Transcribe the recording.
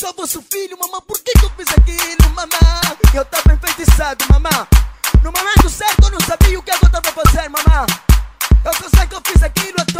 sou vosso filho, mamãe, por que que eu fiz aquilo, mamãe? Eu tava enfeitiçado, mamãe. No momento certo eu não sabia o que eu tava a fazer, mamãe. Eu só sei que eu fiz aquilo numa brincadeira.